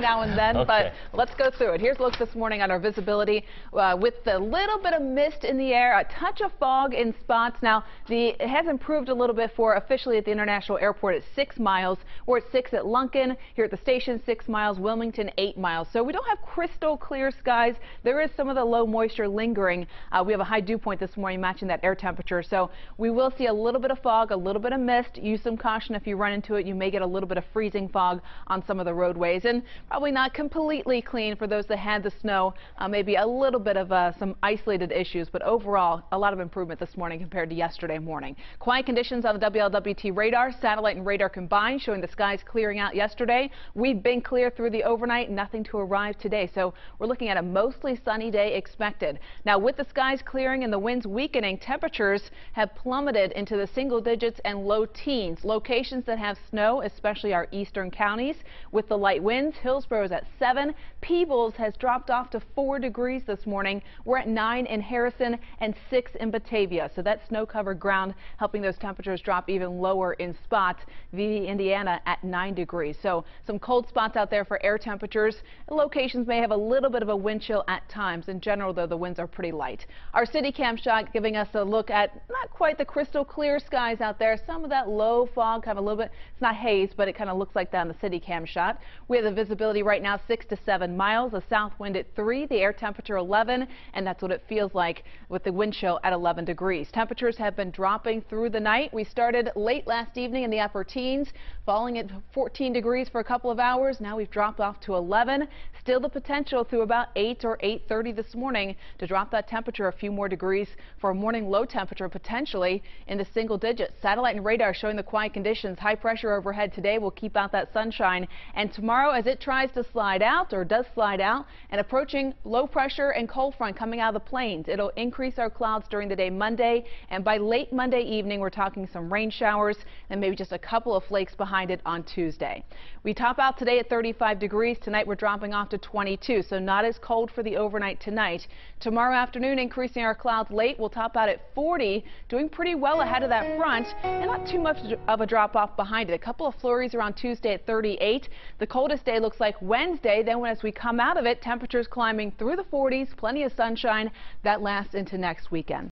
now and then, Okay. but let's go through it. Here's a look this morning on our visibility uh, with a little bit of mist in the air, a touch of fog in spots. Now, the it has improved a little bit for officially at the International Airport at six miles. We're at six at Lunken. Here at the station, six miles. Wilmington, eight miles. So we don't have crystal clear skies. There is some of the low moisture lingering. Uh, we have a high dew point this morning matching that air temperature. So we will see a little bit of fog, a little bit of mist. Use some caution if you run into it. You may get a little bit of freezing fog on some of the roadways and probably not completely clean for those that had the snow. Uh, maybe a little bit of uh, some isolated issues, but overall a lot of improvement this morning compared to yesterday morning. Quiet conditions on the WLWT radar, satellite and radar combined, showing the skies clearing out yesterday. We've been clear through the overnight, nothing to arrive today. So we're looking at a mostly sunny day expected. Now with the skies clearing and the winds weakening, temperatures have plummeted into the single digits and low teens. Locations that have snow, especially our eastern counties, with the light winds. Hillsboro is at 7. Peebles has dropped off to 4 degrees this morning. We're at 9 in Harrison and 6 in Batavia. So that snow-covered ground helping those temperatures drop even lower in spots. Vevay, Indiana at 9 degrees. So some cold spots out there for air temperatures. Locations may have a little bit of a wind chill at times. In general, though, the winds are pretty light. Our city cam shot giving us a look at not quite the crystal clear skies out there. Some of that low fog, kind of a little bit, it's not haze, but it kind of looks like that on the city cam shot. We have the visibility right now 6 to 7 miles, a south wind at 3, the air temperature 11, and that's what it feels like with the wind chill at 11 degrees. Temperatures have been dropping through the night. We started late last evening in the upper teens, falling at 14 degrees for a couple of hours. Now we've dropped off to 11. Still the potential through about 8 or 8.30 this morning to drop that temperature a few more degrees for a morning low temperature potentially in the single digits. Satellite and radar showing the quiet conditions. High pressure overhead today will keep out that sunshine. And tomorrow as it tries to slide out or does slide out and approaching low pressure and cold front coming out of the plains. It'll increase our clouds during the day Monday and by late Monday evening we're talking some rain showers and maybe just a couple of flakes behind it on Tuesday. We top out today at 35 degrees. Tonight we're dropping off to 22 so not as cold for the overnight tonight. Tomorrow afternoon increasing our clouds late. We'll top out at 40 doing pretty well ahead of that front and not too much of a drop off behind it. A couple of flurries around Tuesday at 38. The coldest day looks like Wednesday. Then as we come out of it temperatures climbing through the 40s plenty of sunshine that lasts into next weekend.